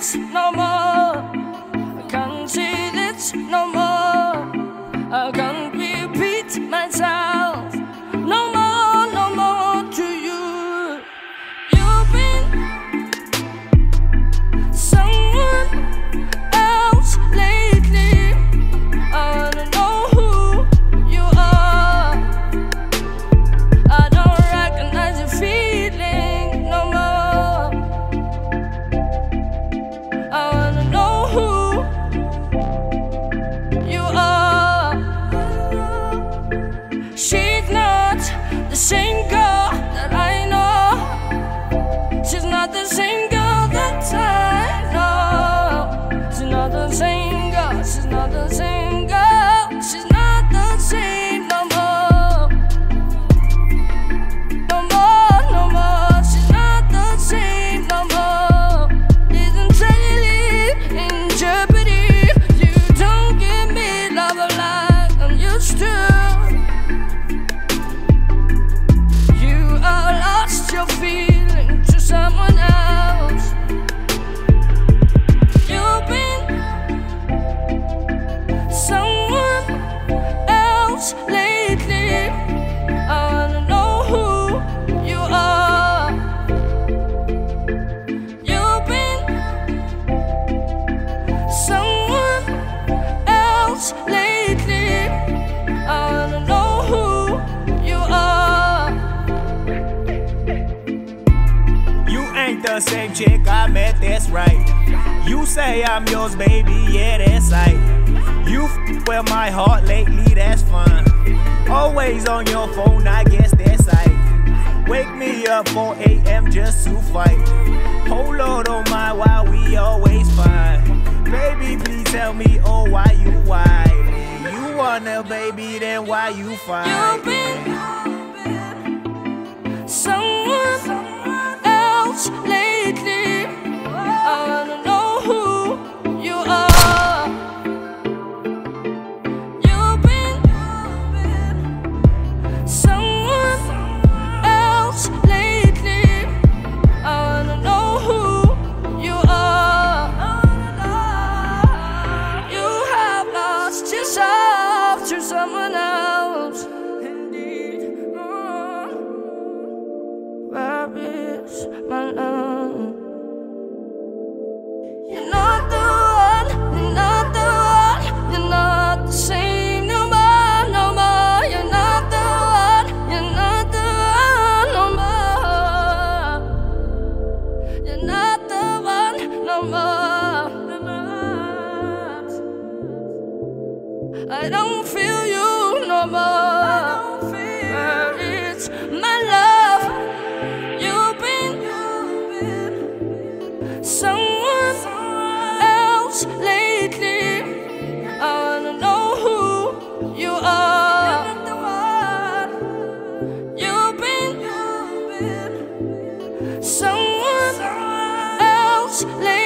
this no more. I can't say this no more. I can't repeat myself same chick I met, that's right. You say I'm yours, baby, yeah, that's right. You f with my heart lately, that's fine. Always on your phone, I guess that's right. Wake me up 4 a.m. just to fight. Hold Lord on my why we always fight. Baby, please tell me, oh, why you whining? You wanna, baby, then why you fight? You've been someone else You're not the one, you're not the one, you're not the same no more, no more. You're not the one, you're not the one no more. You're not the one no more. I don't feel you no more. Someone else.